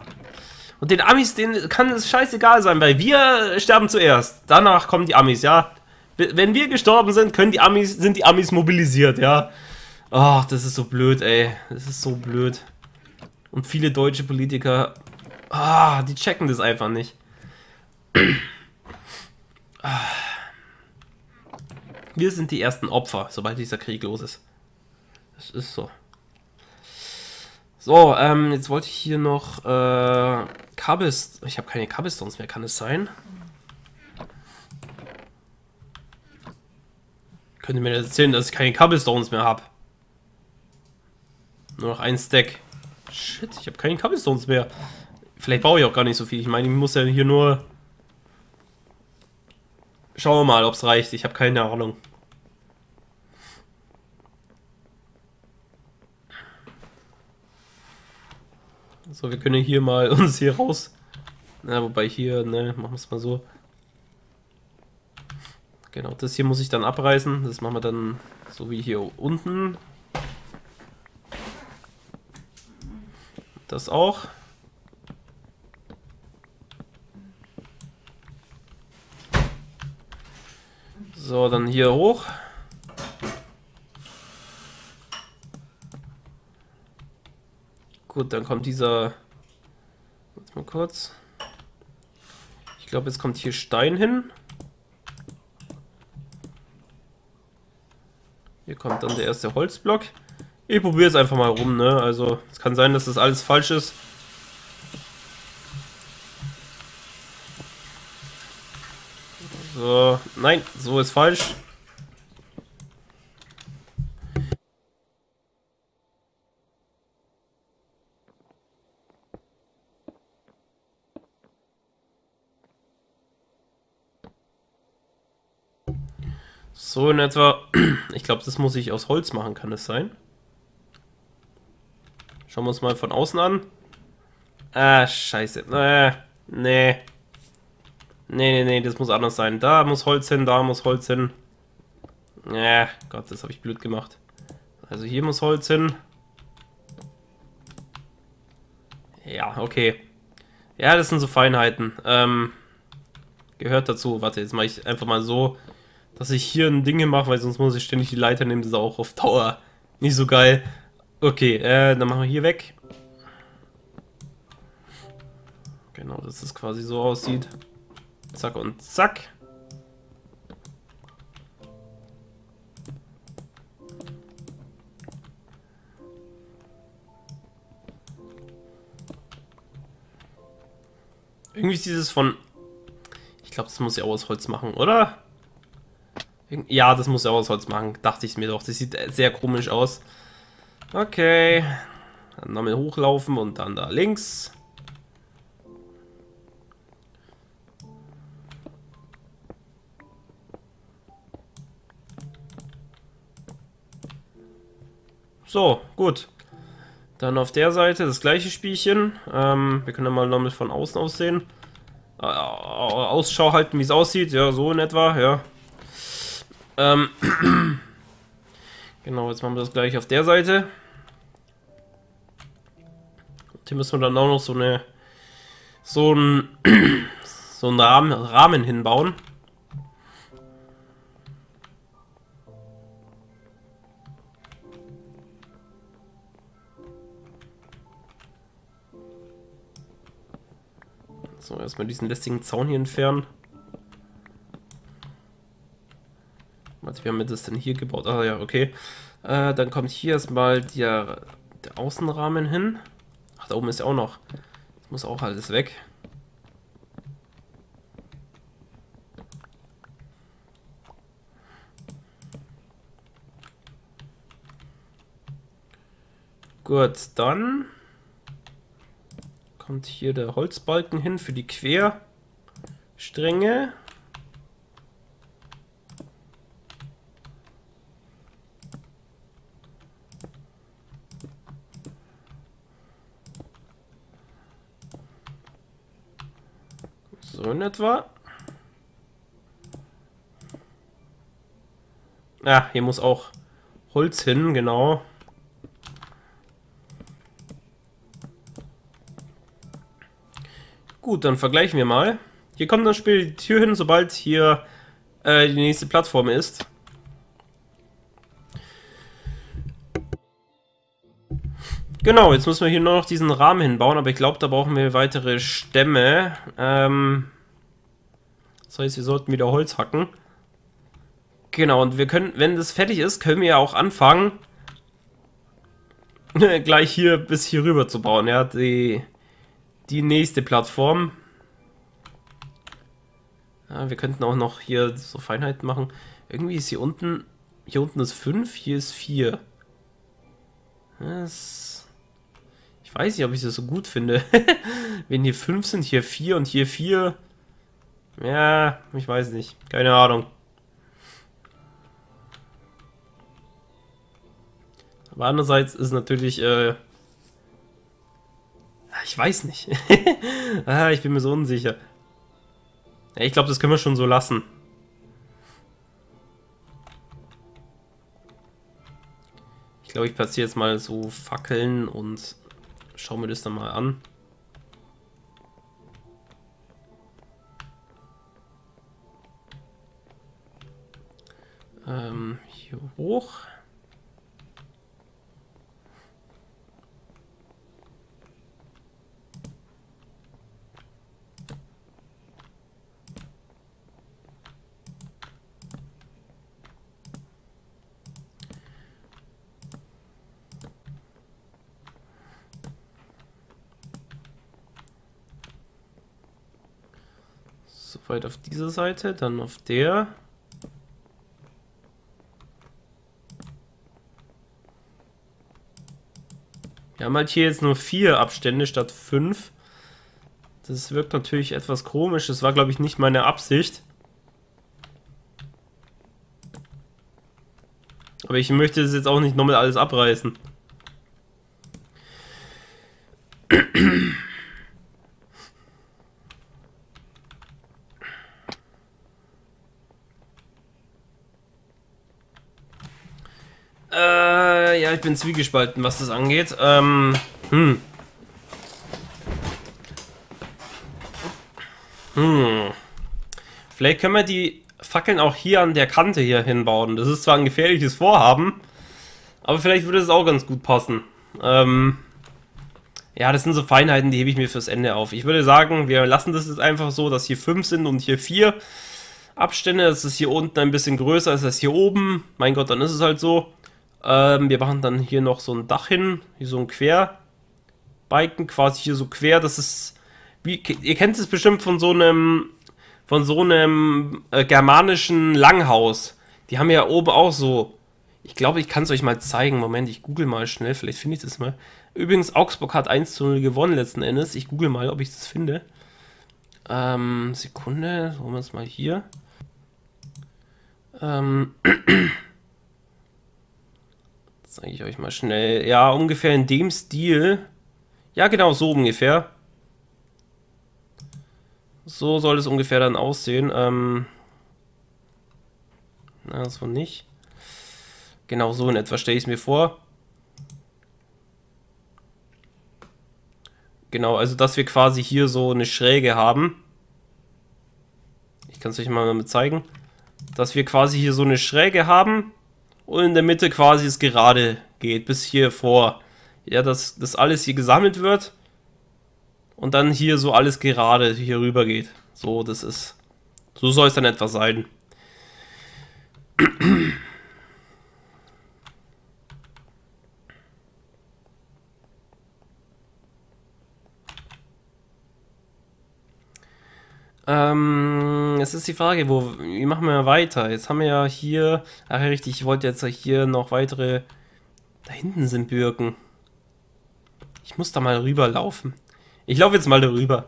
Und den Amis, denen kann es scheißegal sein, weil wir sterben zuerst. Danach kommen die Amis, ja. Wenn wir gestorben sind, können die Amis, sind die Amis mobilisiert, ja. Ach, das ist so blöd, ey. Das ist so blöd. Und viele deutsche Politiker, ah, die checken das einfach nicht. Wir sind die ersten Opfer, sobald dieser Krieg los ist. Das ist so. So, ähm, jetzt wollte ich hier noch äh, Kabels. Ich habe keine Kabelstones mehr, kann es sein? Könnt ihr mir erzählen, dass ich keine Cobblestones mehr habe? Nur noch ein Stack. Shit, ich habe keine Cobblestones mehr. Vielleicht brauche ich auch gar nicht so viel. Ich meine, ich muss ja hier nur... Schauen wir mal, ob es reicht. Ich habe keine Ahnung. So, wir können hier mal uns hier raus... Na, wobei hier, ne, machen wir es mal so. Genau, das hier muss ich dann abreißen. Das machen wir dann so wie hier unten. Das auch. So, dann hier hoch. Gut, dann kommt dieser... Jetzt mal kurz. Ich glaube, jetzt kommt hier Stein hin. Hier kommt dann der erste Holzblock. Ich probiere es einfach mal rum, ne? Also, es kann sein, dass das alles falsch ist. So, nein, so ist falsch. So in etwa. Ich glaube, das muss ich aus Holz machen, kann es sein? Schauen wir uns mal von außen an. Ah, scheiße. Äh, nee. Nee, nee, nee, das muss anders sein. Da muss Holz hin, da muss Holz hin. Ja, Gott, das habe ich blöd gemacht. Also hier muss Holz hin. Ja, okay. Ja, das sind so Feinheiten. Ähm, gehört dazu. Warte, jetzt mache ich einfach mal so, dass ich hier ein Ding mache, weil sonst muss ich ständig die Leiter nehmen. Das ist auch auf Dauer nicht so geil. Okay, äh, dann machen wir hier weg. Genau, dass es quasi so aussieht. Zack und zack. Irgendwie ist dieses von... Ich glaube, das muss ich auch aus Holz machen, oder? Ja, das muss ich auch aus Holz machen. Dachte ich mir doch. Das sieht sehr komisch aus. Okay. Dann nochmal hochlaufen und dann da links. So, gut. Dann auf der Seite das gleiche Spielchen. Ähm, wir können ja mal nochmal von außen aussehen. Äh, Ausschau halten, wie es aussieht. Ja, so in etwa, ja. Ähm, genau, jetzt machen wir das gleich auf der Seite. Hier müssen wir dann auch noch so eine so ein so einen Rahmen, Rahmen hinbauen. So, erstmal diesen lästigen Zaun hier entfernen. Warte, wie haben wir das denn hier gebaut? Ah ja, okay. Äh, dann kommt hier erstmal der, der Außenrahmen hin. Ach, da oben ist ja auch noch. Das muss auch alles weg. Gut, dann kommt hier der Holzbalken hin für die Querstränge. So in etwa. Ja, hier muss auch Holz hin, genau. Gut, dann vergleichen wir mal. Hier kommt dann später die Tür hin, sobald hier äh, die nächste Plattform ist. Genau, jetzt müssen wir hier nur noch diesen Rahmen hinbauen, aber ich glaube, da brauchen wir weitere Stämme. Ähm, das heißt, wir sollten wieder Holz hacken. Genau, und wir können, wenn das fertig ist, können wir ja auch anfangen, gleich hier bis hier rüber zu bauen. Ja, die, die nächste Plattform. Ja, wir könnten auch noch hier so Feinheiten machen. Irgendwie ist hier unten, hier unten ist 5, hier ist 4. Das, ich weiß nicht, ob ich das so gut finde. Wenn hier 5 sind, hier 4 und hier 4. Ja, ich weiß nicht. Keine Ahnung. Aber andererseits ist natürlich, äh, ich weiß nicht. ah, ich bin mir so unsicher. Ich glaube, das können wir schon so lassen. Ich glaube, ich platziere jetzt mal so Fackeln und schaue mir das dann mal an. Ähm, hier hoch. Soweit auf dieser Seite, dann auf der. Wir haben halt hier jetzt nur vier Abstände statt fünf. Das wirkt natürlich etwas komisch. Das war, glaube ich, nicht meine Absicht. Aber ich möchte das jetzt auch nicht nochmal alles abreißen. ja, ich bin zwiegespalten, was das angeht. Ähm, hm. Hm. Vielleicht können wir die Fackeln auch hier an der Kante hier hinbauen. Das ist zwar ein gefährliches Vorhaben, aber vielleicht würde es auch ganz gut passen. Ähm, ja, das sind so Feinheiten, die hebe ich mir fürs Ende auf. Ich würde sagen, wir lassen das jetzt einfach so, dass hier 5 sind und hier 4 Abstände. Das ist hier unten ein bisschen größer als das hier oben. Mein Gott, dann ist es halt so. Ähm, wir machen dann hier noch so ein Dach hin, hier so ein Querbalken, quasi hier so quer. Das ist, wie, ihr kennt es bestimmt von so einem, von so einem äh, germanischen Langhaus. Die haben ja oben auch so. Ich glaube, ich kann es euch mal zeigen. Moment, ich google mal schnell, vielleicht finde ich das mal. Übrigens, Augsburg hat 1 zu 0 gewonnen letzten Endes. Ich google mal, ob ich das finde. Ähm, Sekunde, holen wir es mal hier. Ähm, Zeige ich euch mal schnell. Ja, ungefähr in dem Stil. Ja, genau, so ungefähr. So soll es ungefähr dann aussehen. Ähm na, so nicht. Genau so in etwa stelle ich es mir vor. Genau, also dass wir quasi hier so eine Schräge haben. Ich kann es euch mal damit zeigen. Dass wir quasi hier so eine Schräge haben und in der Mitte quasi es gerade geht, bis hier vor. Ja, dass das alles hier gesammelt wird und dann hier so alles gerade hier rüber geht. So, das ist. So soll es dann etwa sein. Ähm, es ist die Frage, wo, wie machen wir weiter? Jetzt haben wir ja hier, ach richtig, ich wollte jetzt hier noch weitere, da hinten sind Birken. Ich muss da mal rüberlaufen. Ich laufe jetzt mal darüber.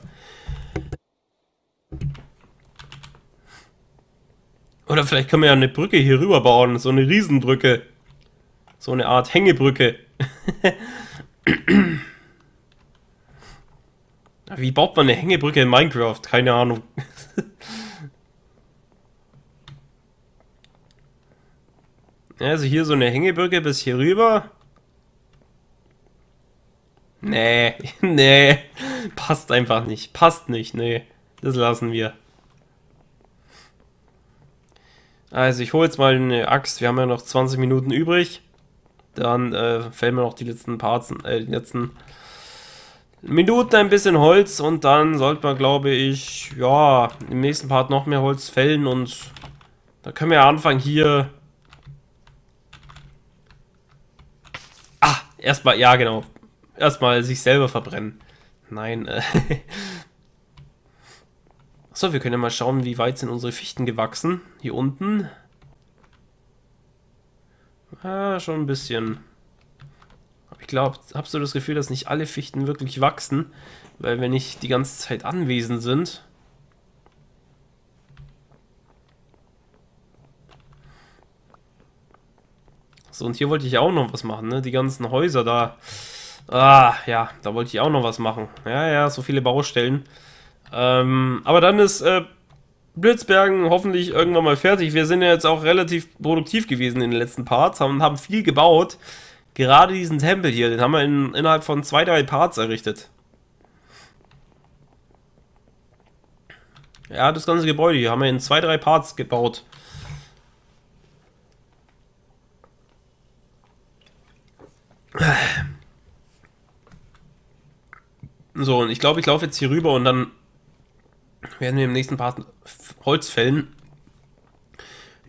Oder vielleicht können wir ja eine Brücke hier rüber bauen. So eine Riesenbrücke. So eine Art Hängebrücke. Wie baut man eine Hängebrücke in Minecraft? Keine Ahnung. also hier so eine Hängebrücke bis hier rüber. Nee, nee. Passt einfach nicht. Passt nicht, nee. Das lassen wir. Also ich hole jetzt mal eine Axt. Wir haben ja noch 20 Minuten übrig. Dann äh, fällen wir noch die letzten Parts, äh, die letzten Minuten ein bisschen Holz und dann sollte man, glaube ich, ja, im nächsten Part noch mehr Holz fällen und da können wir anfangen hier. Ah, erstmal, ja genau, erstmal sich selber verbrennen. Nein, äh. So, wir können ja mal schauen, wie weit sind unsere Fichten gewachsen. Hier unten. Ah, schon ein bisschen. Ich glaube, hast du das Gefühl, dass nicht alle Fichten wirklich wachsen, weil wir nicht die ganze Zeit anwesend sind. So, und hier wollte ich auch noch was machen, ne? Die ganzen Häuser da. Ah, ja, da wollte ich auch noch was machen. Ja, ja, so viele Baustellen. Ähm, aber dann ist äh, Blitzbergen hoffentlich irgendwann mal fertig. Wir sind ja jetzt auch relativ produktiv gewesen in den letzten Parts und haben viel gebaut. Gerade diesen Tempel hier, den haben wir in, innerhalb von zwei, drei Parts errichtet. Ja, das ganze Gebäude hier haben wir in zwei, drei Parts gebaut. So, und ich glaube, ich laufe jetzt hier rüber und dann werden wir im nächsten Part Holz fällen.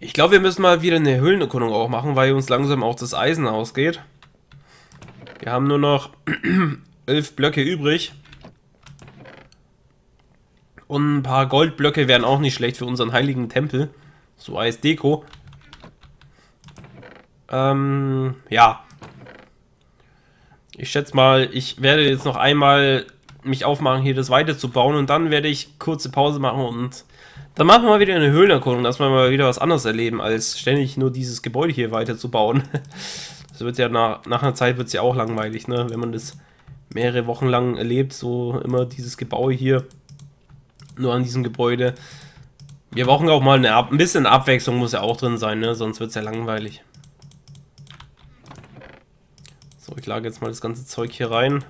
Ich glaube, wir müssen mal wieder eine Höhlenerkundung auch machen, weil uns langsam auch das Eisen ausgeht. Wir haben nur noch elf Blöcke übrig. Und ein paar Goldblöcke wären auch nicht schlecht für unseren heiligen Tempel. So als Deko. Ähm, ja. Ich schätze mal, ich werde jetzt noch einmal mich aufmachen, hier das weiterzubauen. Und dann werde ich kurze Pause machen und dann machen wir mal wieder eine Höhlenerkundung, dass wir mal wieder was anderes erleben, als ständig nur dieses Gebäude hier weiterzubauen. Das wird ja nach, nach einer Zeit wird es ja auch langweilig, ne? Wenn man das mehrere Wochen lang erlebt, so immer dieses Gebäude hier, nur an diesem Gebäude. Wir brauchen auch mal eine, ein bisschen Abwechslung muss ja auch drin sein, ne? Sonst wird es ja langweilig. So, ich lage jetzt mal das ganze Zeug hier rein.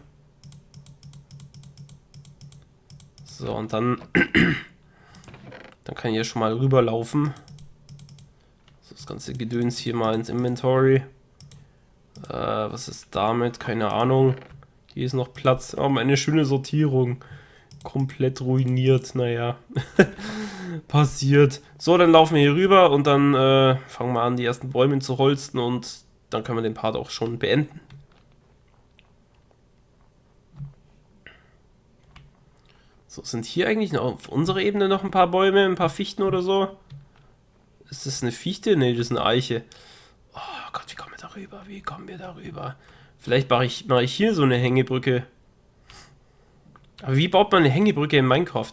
So, und dann, dann kann ich hier schon mal rüberlaufen. So, das ganze Gedöns hier mal ins Inventory. Äh, was ist damit? Keine Ahnung. Hier ist noch Platz. Oh, meine schöne Sortierung. Komplett ruiniert. Naja. Passiert. So, dann laufen wir hier rüber und dann äh, fangen wir an, die ersten Bäume zu holzen und dann können wir den Part auch schon beenden. So, sind hier eigentlich noch auf unserer Ebene noch ein paar Bäume, ein paar Fichten oder so? Ist das eine Fichte? Ne, das ist eine Eiche. Oh Gott, wie kommen wir darüber? Wie kommen wir darüber? Vielleicht mache ich, mache ich hier so eine Hängebrücke. Aber wie baut man eine Hängebrücke in Minecraft?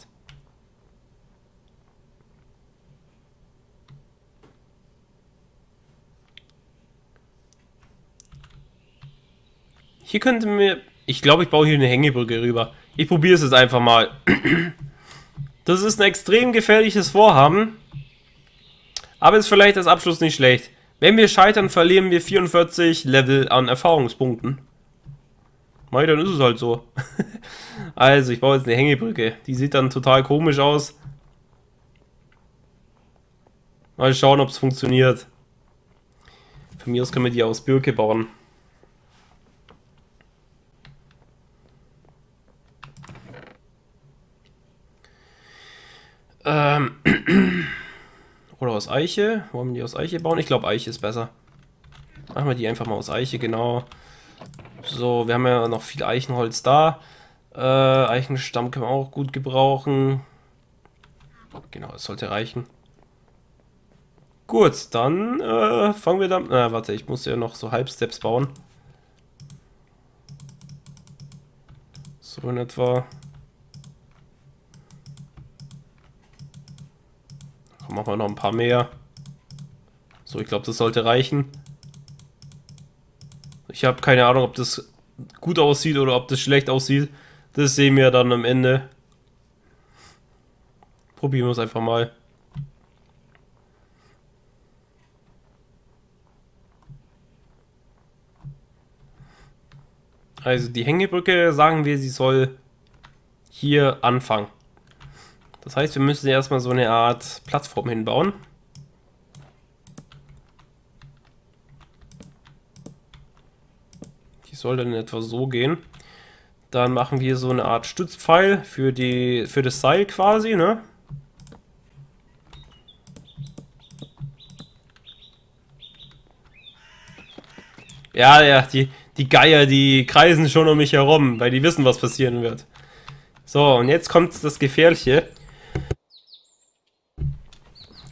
Hier könnten wir... Ich glaube, ich baue hier eine Hängebrücke rüber. Ich probiere es jetzt einfach mal. Das ist ein extrem gefährliches Vorhaben. Aber ist vielleicht als Abschluss nicht schlecht. Wenn wir scheitern, verlieren wir 44 Level an Erfahrungspunkten. Mei, dann ist es halt so. also, ich baue jetzt eine Hängebrücke. Die sieht dann total komisch aus. Mal schauen, ob es funktioniert. Von mir aus können wir die aus Birke bauen. Ähm. Oder aus Eiche. Wollen wir die aus Eiche bauen? Ich glaube, Eiche ist besser. Machen wir die einfach mal aus Eiche, genau. So, wir haben ja noch viel Eichenholz da. Äh, Eichenstamm können wir auch gut gebrauchen. Genau, das sollte reichen. Gut, dann äh, fangen wir dann... Äh, warte, ich muss ja noch so Halbsteps bauen. So in etwa. Komm, machen wir noch ein paar mehr. So, ich glaube, das sollte reichen. Ich habe keine Ahnung, ob das gut aussieht oder ob das schlecht aussieht. Das sehen wir dann am Ende. Probieren wir es einfach mal. Also die Hängebrücke, sagen wir, sie soll hier anfangen. Das heißt, wir müssen erstmal so eine Art Plattform hinbauen. Die soll dann etwa so gehen. Dann machen wir so eine Art Stützpfeil für, die, für das Seil quasi, ne? Ja, ja, die, die Geier, die kreisen schon um mich herum, weil die wissen, was passieren wird. So, und jetzt kommt das Gefährliche.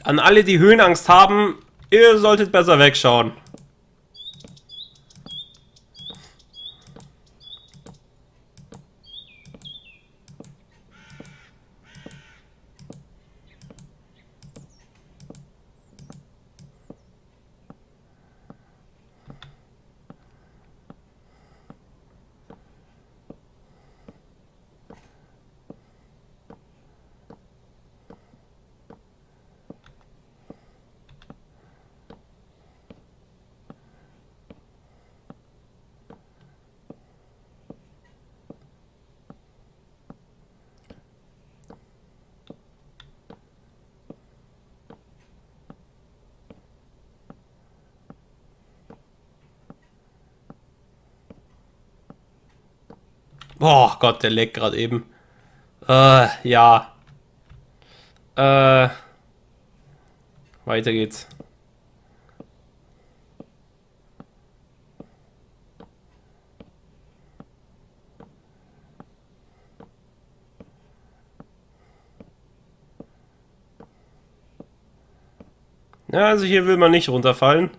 An alle, die Höhenangst haben, ihr solltet besser wegschauen. Gott, der leckt gerade eben. Äh, ja. Äh. Weiter geht's. Ja, also hier will man nicht runterfallen.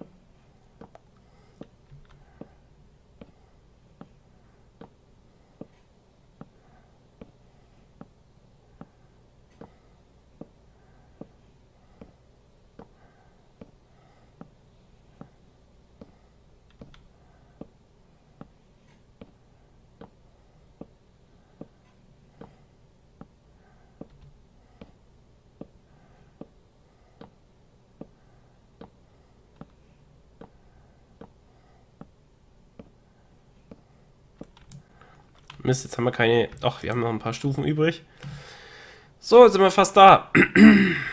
Mist, jetzt haben wir keine... Ach, wir haben noch ein paar Stufen übrig. So, jetzt sind wir fast da.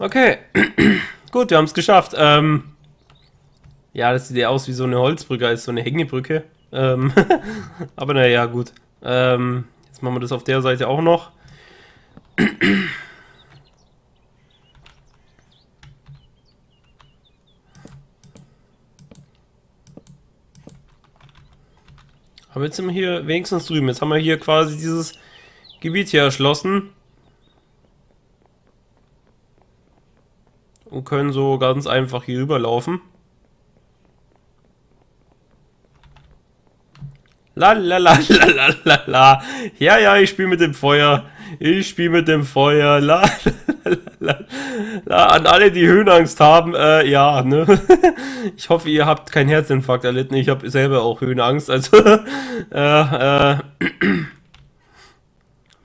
Okay, gut, wir haben es geschafft. Ähm, ja, das sieht ja aus wie so eine Holzbrücke, als so eine Hängebrücke. Ähm, aber naja, gut. Ähm, jetzt machen wir das auf der Seite auch noch. Aber jetzt sind wir hier wenigstens drüben. Jetzt haben wir hier quasi dieses Gebiet hier erschlossen. Können so ganz einfach hier rüberlaufen. La la la la la la la. Ja, ja, ich spiele mit dem Feuer. Ich spiele mit dem Feuer. La, la, la, la. An alle, die Höhenangst haben, äh, ja, ne? Ich hoffe, ihr habt keinen Herzinfarkt erlitten. Ich habe selber auch Höhenangst, also, äh, äh.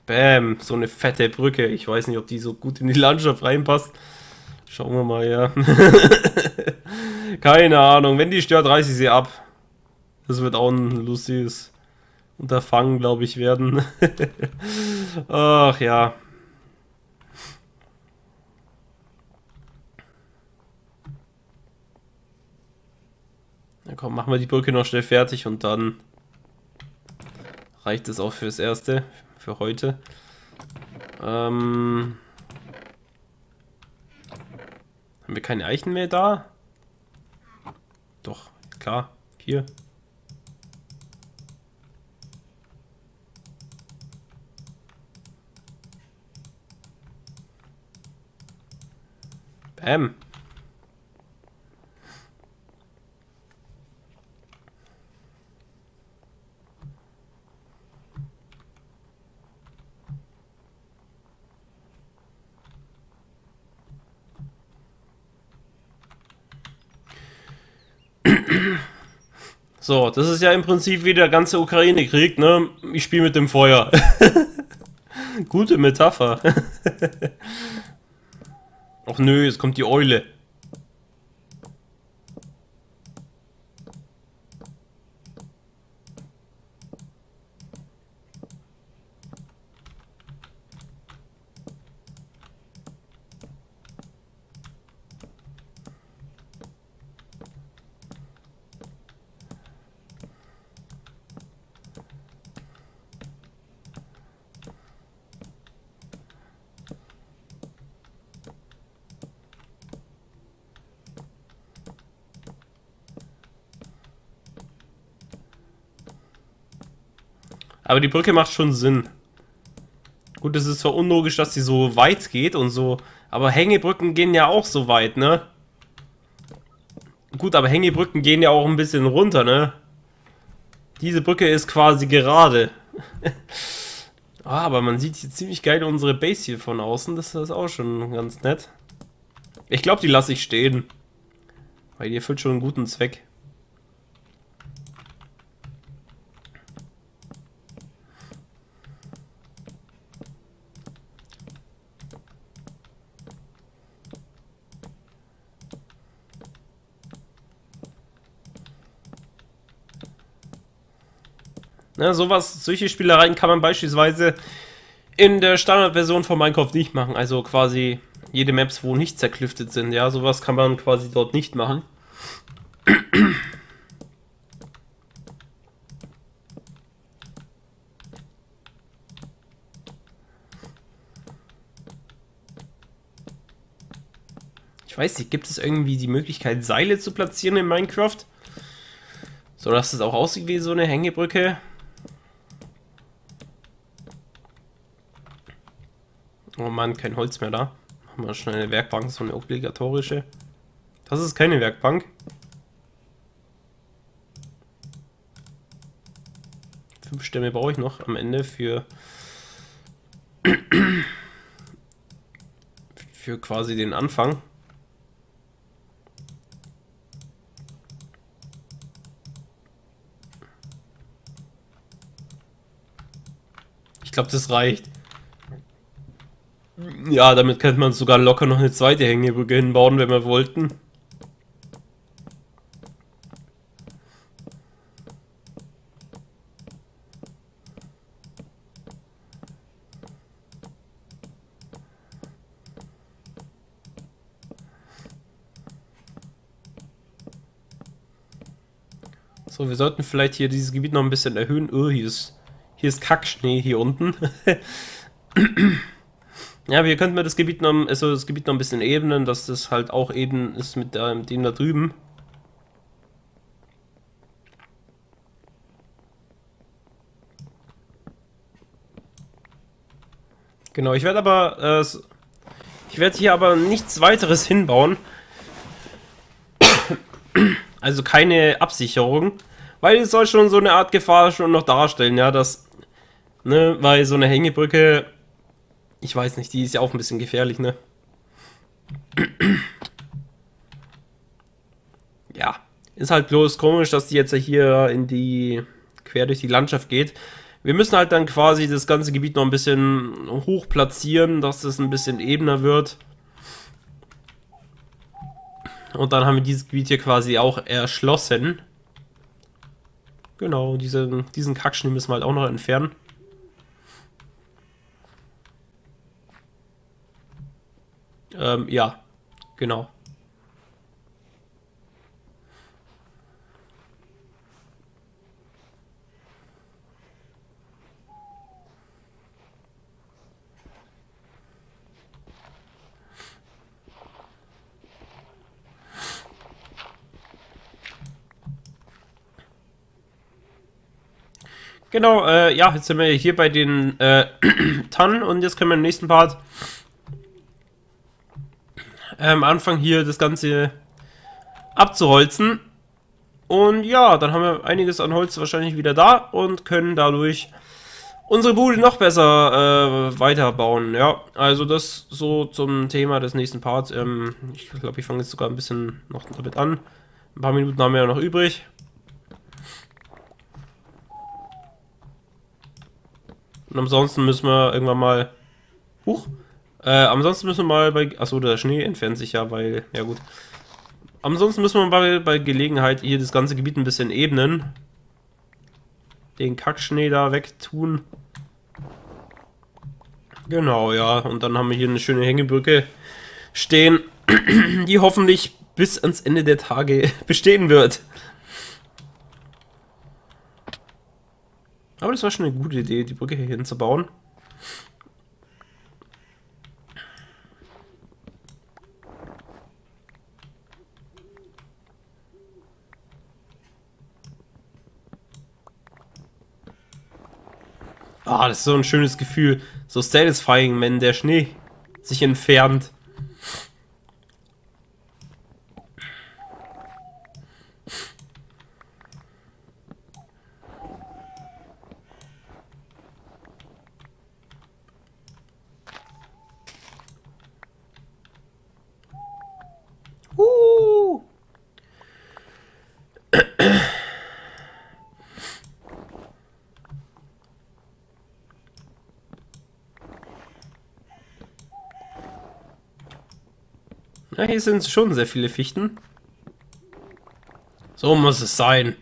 Bäm, so eine fette Brücke. Ich weiß nicht, ob die so gut in die Landschaft reinpasst. Schauen wir mal, ja. Keine Ahnung. Wenn die stört, reiße ich sie ab. Das wird auch ein lustiges Unterfangen, glaube ich, werden. Ach ja. Na komm, machen wir die Brücke noch schnell fertig und dann reicht es auch fürs Erste, für heute. Ähm, haben wir keine Eichen mehr da? Doch, klar, hier. Bam. So, das ist ja im Prinzip wie der ganze Ukraine-Krieg, ne? Ich spiele mit dem Feuer. Gute Metapher. Ach nö, jetzt kommt die Eule. Aber die Brücke macht schon Sinn. Gut, es ist zwar unlogisch, dass sie so weit geht und so, aber Hängebrücken gehen ja auch so weit, ne? Gut, aber Hängebrücken gehen ja auch ein bisschen runter, ne? Diese Brücke ist quasi gerade. ah, aber man sieht hier ziemlich geil unsere Base hier von außen. Das ist auch schon ganz nett. Ich glaube, die lasse ich stehen. Weil die erfüllt schon einen guten Zweck. Ne, sowas, solche Spielereien kann man beispielsweise in der Standardversion von Minecraft nicht machen. Also quasi jede Maps, wo nicht zerklüftet sind. Ja, sowas kann man quasi dort nicht machen. Ich weiß nicht, gibt es irgendwie die Möglichkeit, Seile zu platzieren in Minecraft? So dass es auch aussieht wie so eine Hängebrücke. Oh Mann, kein Holz mehr da. Machen wir schnell eine Werkbank, so eine obligatorische. Das ist keine Werkbank. Fünf Stämme brauche ich noch am Ende für für quasi den Anfang. Ich glaube, das reicht. Ja, damit könnte man sogar locker noch eine zweite Hängebrücke hinbauen, wenn wir wollten. So, wir sollten vielleicht hier dieses Gebiet noch ein bisschen erhöhen. Oh, hier ist, hier ist Kackschnee hier unten. Ja, wir könnten wir das Gebiet noch, also das Gebiet noch ein bisschen ebnen, dass das halt auch eben ist mit, dem da drüben. Genau, ich werde aber, äh, ich werde hier aber nichts weiteres hinbauen. Also keine Absicherung, weil es soll schon so eine Art Gefahr schon noch darstellen, ja, dass, ne, weil so eine Hängebrücke ich weiß nicht, die ist ja auch ein bisschen gefährlich, ne? ja, ist halt bloß komisch, dass die jetzt hier in die quer durch die Landschaft geht. Wir müssen halt dann quasi das ganze Gebiet noch ein bisschen hoch platzieren, dass es ein bisschen ebener wird. Und dann haben wir dieses Gebiet hier quasi auch erschlossen. Genau, diese, diesen Kackschnee müssen wir halt auch noch entfernen. Ähm, ja, genau. Genau, äh, ja, jetzt sind wir hier bei den äh, Tannen und jetzt können wir im nächsten Part ähm, anfangen hier das Ganze abzuholzen. Und ja, dann haben wir einiges an Holz wahrscheinlich wieder da und können dadurch unsere Bude noch besser äh, weiterbauen. Ja, also das so zum Thema des nächsten Parts. Ähm, ich glaube, ich fange jetzt sogar ein bisschen noch damit an. Ein paar Minuten haben wir ja noch übrig. Und ansonsten müssen wir irgendwann mal... Huch! Äh, ansonsten müssen wir mal bei... Achso, der Schnee entfernt sich ja, weil... Ja gut. Ansonsten müssen wir bei, bei Gelegenheit hier das ganze Gebiet ein bisschen ebnen. Den Kackschnee da wegtun. Genau, ja. Und dann haben wir hier eine schöne Hängebrücke stehen, die hoffentlich bis ans Ende der Tage bestehen wird. Aber das war schon eine gute Idee, die Brücke hier hinzubauen. Ah, das ist so ein schönes Gefühl. So satisfying, wenn der Schnee sich entfernt. Sind schon sehr viele Fichten. So muss es sein.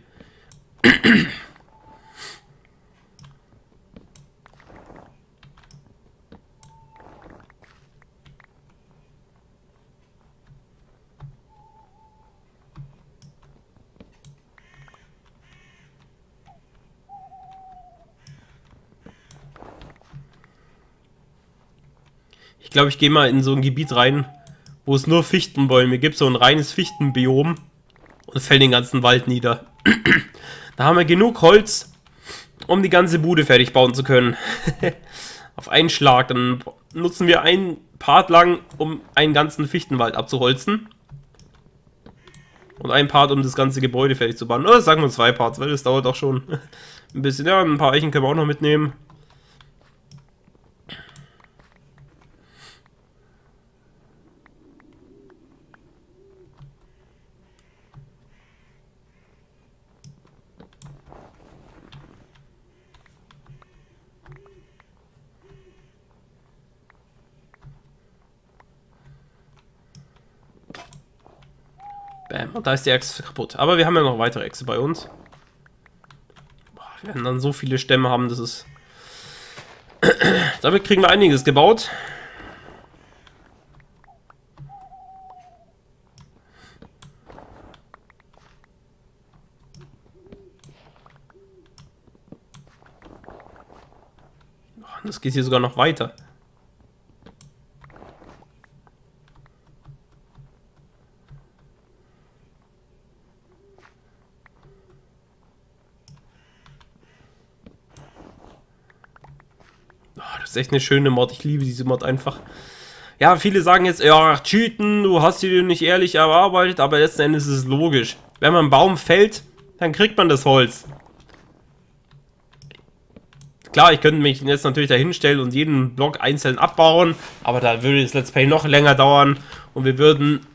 Ich glaube, ich gehe mal in so ein Gebiet rein, wo es nur Fichtenbäume gibt, so ein reines Fichtenbiom und fällt den ganzen Wald nieder. da haben wir genug Holz, um die ganze Bude fertig bauen zu können. Auf einen Schlag, dann nutzen wir einen Part lang, um einen ganzen Fichtenwald abzuholzen. Und ein Part, um das ganze Gebäude fertig zu bauen. Oder sagen wir zwei Parts, weil das dauert auch schon ein bisschen. Ja, ein paar Eichen können wir auch noch mitnehmen. Bam. Da ist die Echse kaputt. Aber wir haben ja noch weitere Echse bei uns. Boah, wir werden dann so viele Stämme haben, das ist... Damit kriegen wir einiges gebaut. Das geht hier sogar noch weiter. Ist echt eine schöne Mod. Ich liebe diese Mod einfach. Ja, viele sagen jetzt, ja, cheaten, du hast sie nicht ehrlich erarbeitet, aber letzten Endes ist es logisch. Wenn man einen Baum fällt, dann kriegt man das Holz. Klar, ich könnte mich jetzt natürlich dahinstellen und jeden Block einzeln abbauen, aber da würde das Let's Play noch länger dauern und wir würden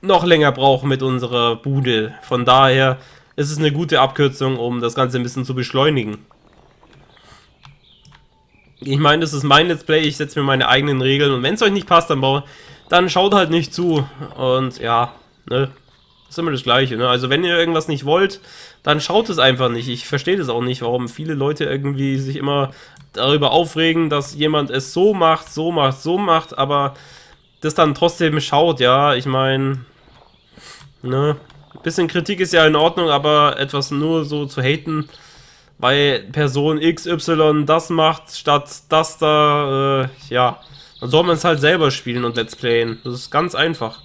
noch länger brauchen mit unserer Bude. Von daher ist es eine gute Abkürzung, um das Ganze ein bisschen zu beschleunigen. Ich meine, das ist mein Let's Play, ich setze mir meine eigenen Regeln und wenn es euch nicht passt, dann, baue, dann schaut halt nicht zu. Und ja, ne? ist immer das Gleiche, ne? Also wenn ihr irgendwas nicht wollt, dann schaut es einfach nicht. Ich verstehe das auch nicht, warum viele Leute irgendwie sich immer darüber aufregen, dass jemand es so macht, so macht, so macht, aber das dann trotzdem schaut, ja. Ich meine, ne? Ein bisschen Kritik ist ja in Ordnung, aber etwas nur so zu haten, weil Person XY das macht, statt das da, äh, ja, dann soll man es halt selber spielen und Let's Playen. Das ist ganz einfach.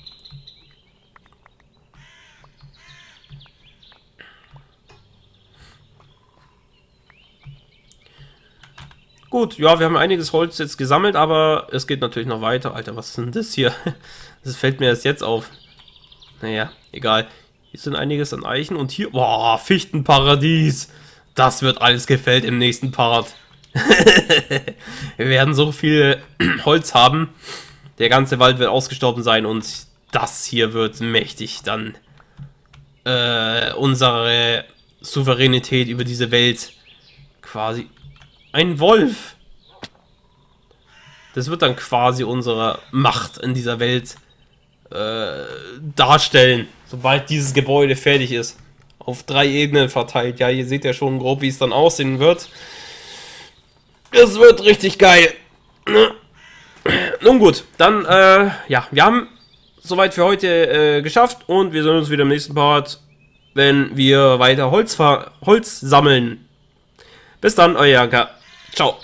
Gut, ja, wir haben einiges Holz jetzt gesammelt, aber es geht natürlich noch weiter. Alter, was ist denn das hier? Das fällt mir erst jetzt auf. Naja, egal. Hier sind einiges an Eichen und hier... Boah, Fichtenparadies. Das wird alles gefällt im nächsten Part. wir werden so viel Holz haben. Der ganze Wald wird ausgestorben sein und das hier wird mächtig dann äh, unsere Souveränität über diese Welt quasi ein Wolf. Das wird dann quasi unsere Macht in dieser Welt äh, darstellen, sobald dieses Gebäude fertig ist. Auf drei Ebenen verteilt. Ja, ihr seht ja schon grob, wie es dann aussehen wird. Es wird richtig geil. Nun gut, dann, äh, ja, wir haben soweit für heute äh, geschafft und wir sehen uns wieder im nächsten Part, wenn wir weiter Holz, Holz sammeln. Bis dann, euer Janka. Ciao.